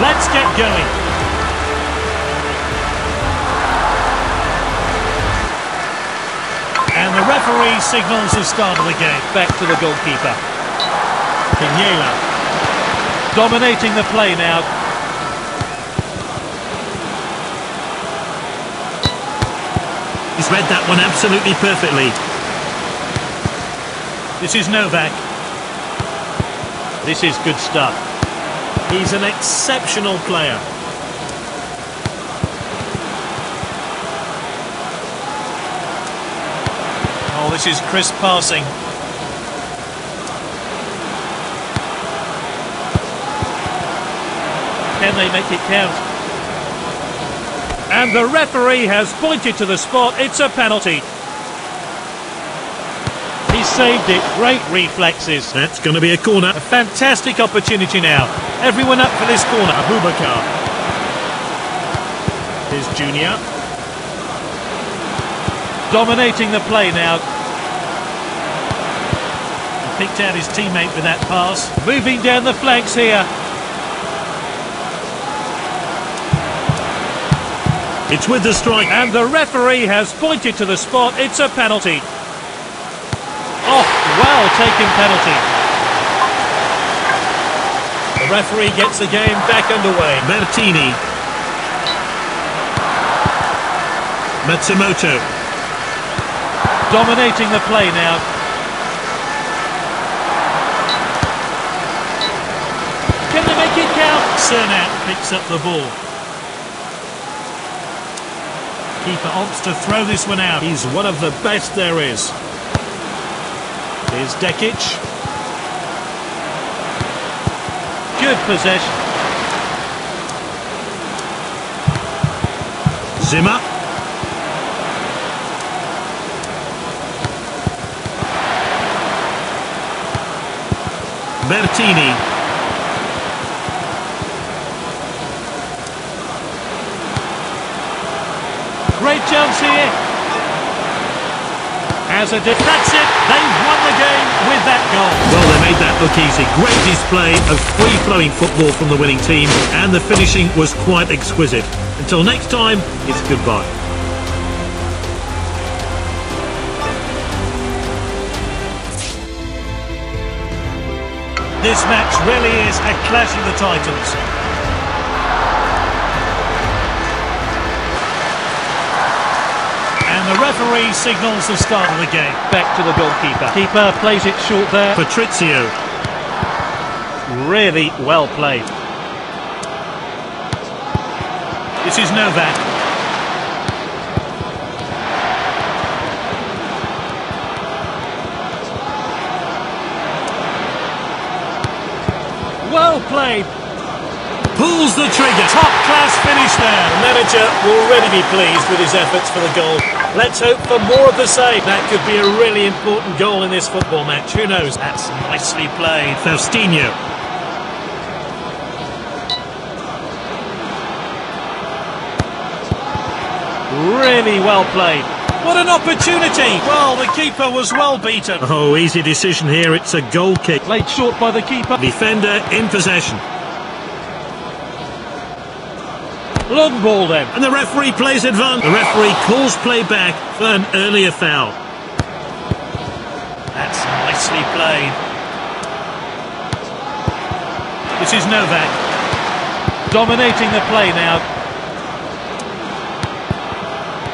Let's get going. And the referee signals the start of the game. Back to the goalkeeper. Piniela. Dominating the play now. He's read that one absolutely perfectly. This is Novak. This is good stuff. He's an exceptional player. Oh, this is crisp passing. Can they make it count? And the referee has pointed to the spot. It's a penalty. Saved it. Great reflexes. That's going to be a corner. A fantastic opportunity now. Everyone up for this corner. Abubakar. Here's Junior. Dominating the play now. He picked out his teammate with that pass. Moving down the flanks here. It's with the strike. And the referee has pointed to the spot. It's a penalty. Well taken penalty. The referee gets the game back underway. Martini. Matsumoto. Dominating the play now. Can they make it count? Cernat picks up the ball. Keeper opts to throw this one out. He's one of the best there is. Here's Dekic. Good possession. Zimmer. Bertini. Great chance here. As a def- that's it. They've won the game with that goal. Well, they made that look easy. Great display of free-flowing football from the winning team, and the finishing was quite exquisite. Until next time, it's goodbye. This match really is a clash of the titans. The referee signals the start of the game. Back to the goalkeeper. Keeper plays it short there. Patrizio. Really well played. This is Novak. Well played. Pulls the trigger. Top class finish there. The manager will already be pleased with his efforts for the goal. Let's hope for more of the same. That could be a really important goal in this football match. Who knows? That's nicely played. Faustino. Really well played. What an opportunity! Well, the keeper was well beaten. Oh, easy decision here. It's a goal kick. Played short by the keeper. Defender in possession. Long ball then. And the referee plays advance. The referee calls play back for an earlier foul. That's nicely played. This is Novak. Dominating the play now.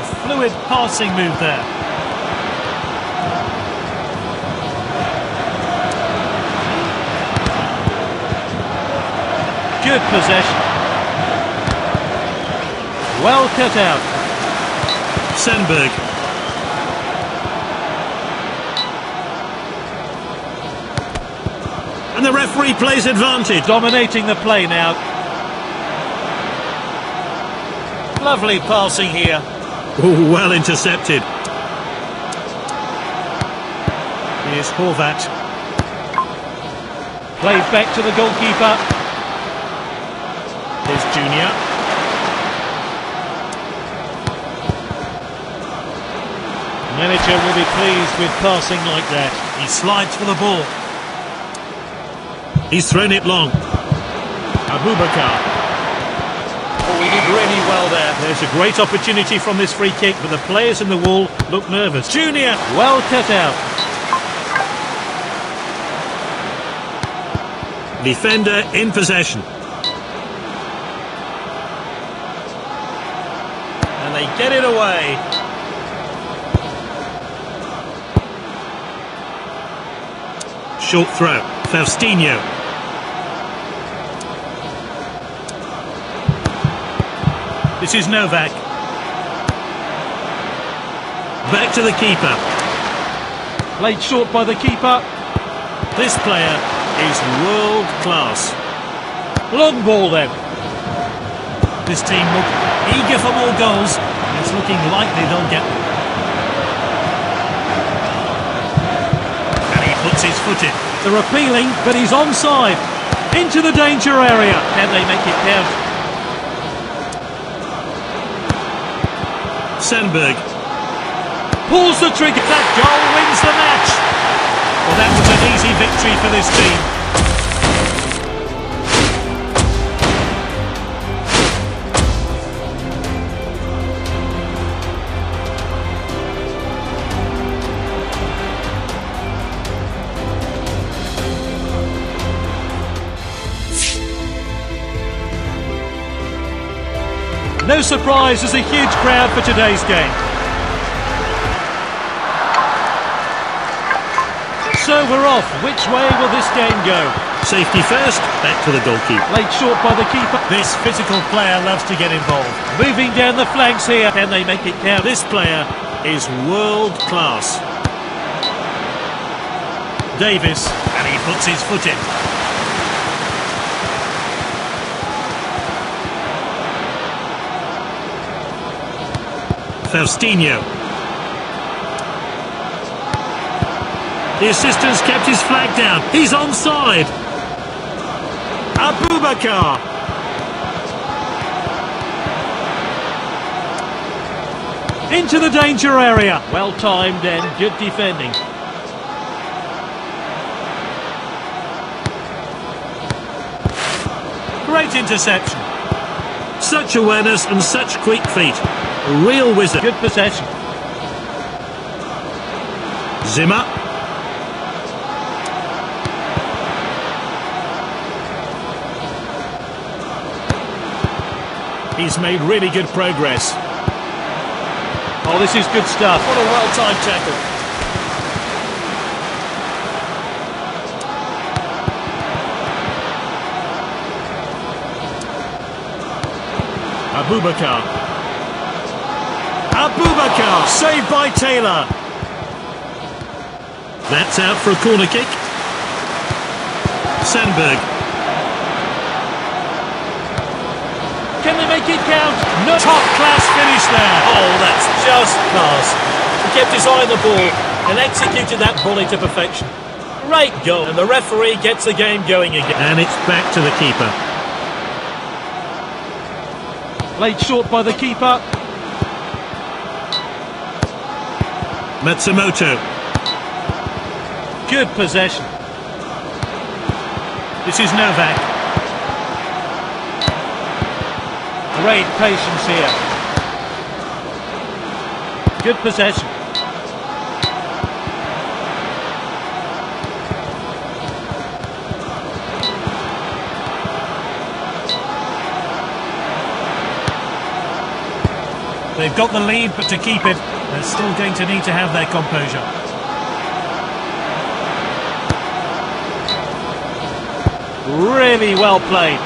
A fluid passing move there. Good possession. Well cut out. Senberg. And the referee plays advantage. Dominating the play now. Lovely passing here. Oh, well intercepted. Here's Horvat. Played back to the goalkeeper. Here's Junior. Manager will be pleased with passing like that. He slides for the ball. He's thrown it long. Abubakar. Oh, he did really well there. There's a great opportunity from this free kick, but the players in the wall look nervous. Junior, well cut out. Defender in possession. And they get it away. Short throw. Faustino. This is Novak. Back to the keeper. Played short by the keeper. This player is world class. Long ball then. This team look eager for more goals. It's looking likely they'll get them. And he puts his foot in. They're appealing, but he's onside. Into the danger area. Can they make it count? Sandberg. Pulls the trigger. That goal wins the match. Well, that was an easy victory for this team. No surprise, there's a huge crowd for today's game. So we're off. Which way will this game go? Safety first. Back to the goalkeeper. Late short by the keeper. This physical player loves to get involved. Moving down the flanks here. Can they make it count? This player is world class. Davis, and he puts his foot in. Faustino. The assistant's kept his flag down. He's onside. Abubakar. Into the danger area. Well timed and good defending. Great interception. Such awareness and such quick feet. A real wizard. Good possession. Zimmer. He's made really good progress. Oh, this is good stuff. What a well-timed tackle. Abubakar. Abubakar, saved by Taylor. That's out for a corner kick. Sandberg. Can they make it count? No. Top class finish there. Oh, that's just class. He kept his eye on the ball and executed that volley to perfection. Great goal. And the referee gets the game going again. And it's back to the keeper. Played short by the keeper. Matsumoto. Good possession. This is Novak. Great patience here. Good possession. They've got the lead, but to keep it, they're still going to need to have their composure. Really well played.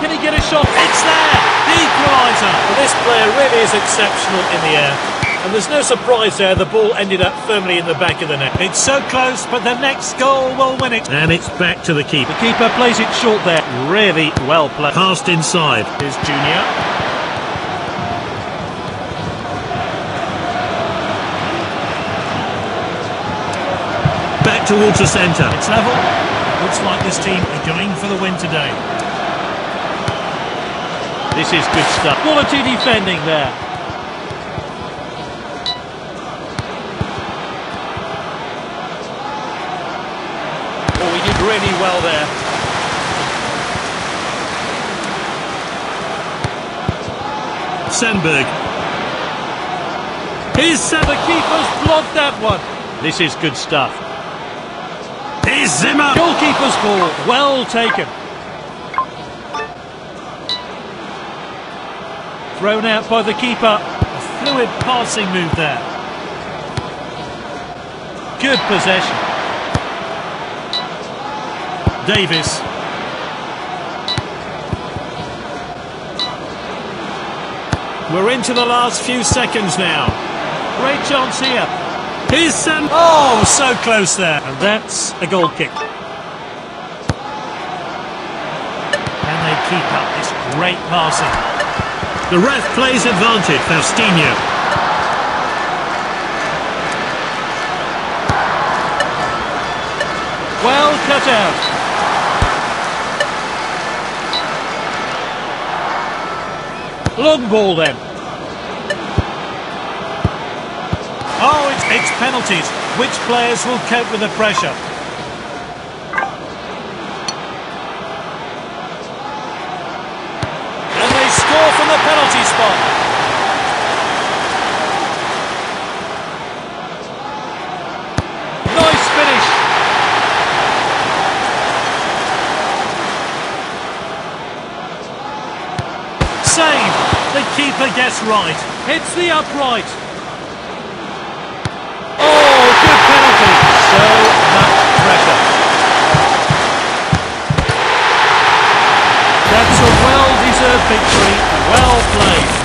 Can he get a shot? It's there! The equaliser! This player really is exceptional in the air. And there's no surprise there, the ball ended up firmly in the back of the net. It's so close, but the next goal will win it. And it's back to the keeper. The keeper plays it short there. Really well played. Passed inside. Here's Junior. towards the centre. It's level. Looks like this team are going for the win today. This is good stuff. Quality defending there. Oh, he did really well there. Senberg. His said the keeper's blocked that one. This is good stuff. Zimmer. Goalkeeper's ball, well taken. Thrown out by the keeper. A fluid passing move there. Good possession. Davis. We're into the last few seconds now. Great chance here. Sam. Oh, so close there. And that's a goal kick. Can they keep up this great passing? The ref plays advantage, Faustino. Well cut out. Long ball then. It's, penalties. Which players will cope with the pressure? And they score from the penalty spot. Nice finish. Save. The keeper gets right. Hits the upright. That's a well-deserved victory. Well played.